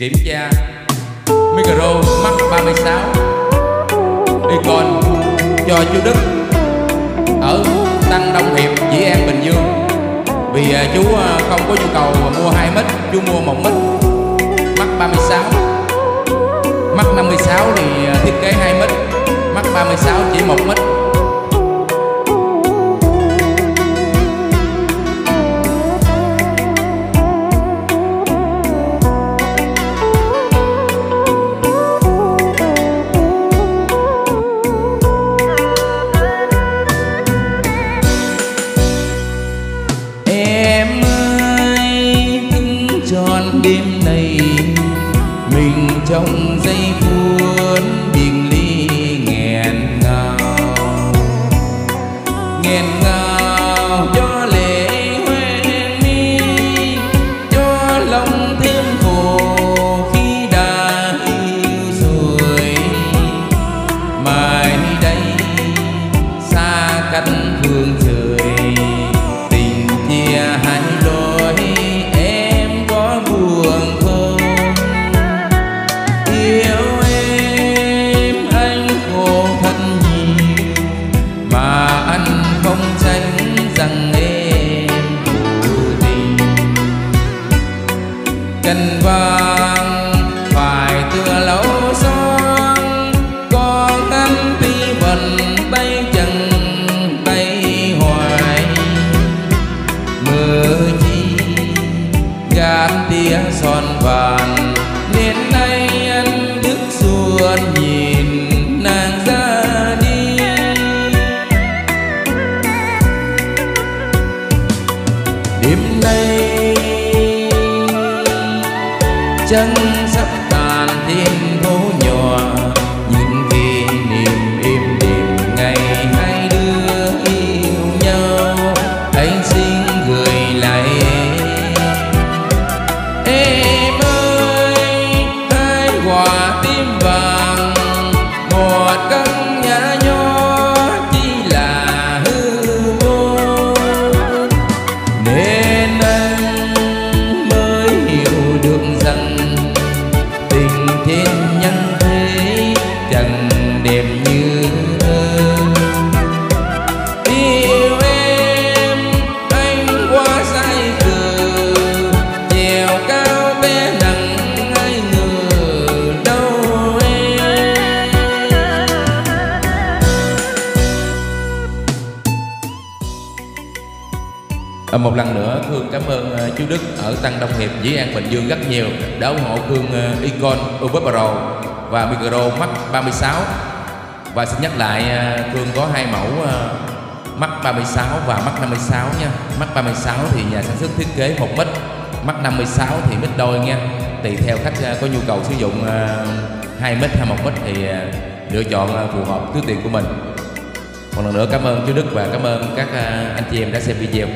Kiểm tra. Micro mắc 36 Icon cho chú Đức. Ở Tăng Đông Hiệp, Dĩ An, Bình Dương. Vì à, chú à, không có nhu cầu mua hai mít Chú mua một mít. Mắc 36 mắc 56 thì à, thiết kế hai mít. Mắc 36 chỉ một mít. Đêm nay Mình trong giây phút bình ly nghẹn ngào. Nghẹn ngào. Chân vàng, phải tựa lâu son có tâm tuy vần tay chân tay hoài. Mơ chi, gạt tia son vàng nên nay anh đức xuân nhìn nàng ra đi. Đêm nay chân sắp tàn thiên phố nhỏ những kỷ niệm im đềm ngày hai đứa yêu nhau. Anh xin gửi lại em em ơi, hai quả tim À, một lần nữa Khương cảm ơn à, chú Đức ở Tăng Đông Hiệp, Dĩ An, Bình Dương rất nhiều đã ủng hộ Khương à, Icon Uber Pro và micro Max 36 và xin nhắc lại Khương có hai mẫu Max 36 và Max 56 nha. Max 36 thì nhà sản xuất thiết kế một mít Max 56 thì mít đôi nha. Tùy theo khách có nhu cầu sử dụng ờ, hai mít hay một mít thì lựa chọn phù hợp túi tiền của mình. Một lần nữa cảm ơn chú Đức và cảm ơn các anh chị em đã xem video.